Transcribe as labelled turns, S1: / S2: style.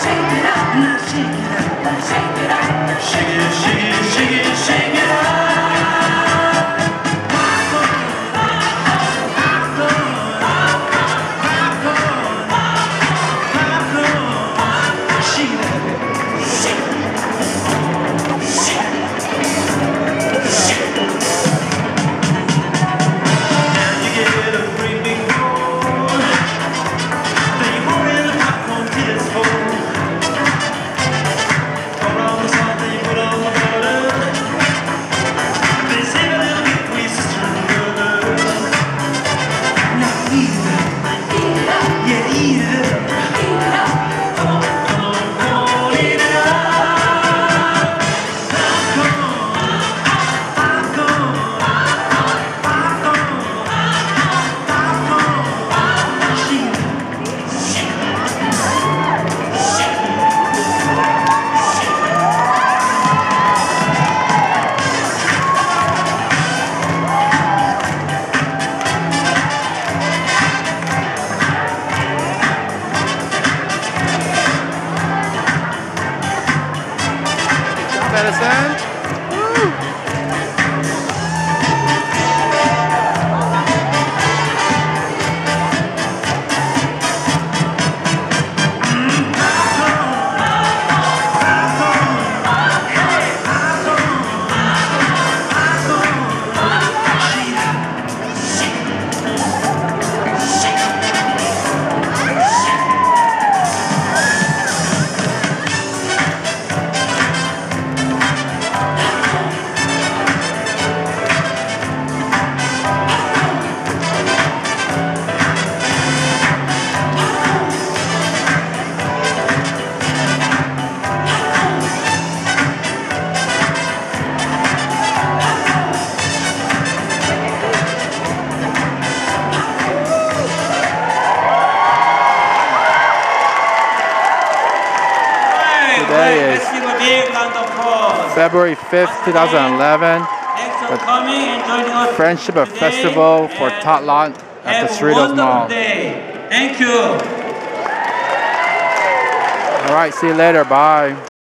S1: shake it up, shake it up, shake it up, shake it up.
S2: Medicine. Is February 5th, 2011. Thanks
S3: for coming and joining us.
S2: Friendship today. Festival for And at the Cerritos Mall.
S3: Thank you.
S2: All right, see you later. Bye.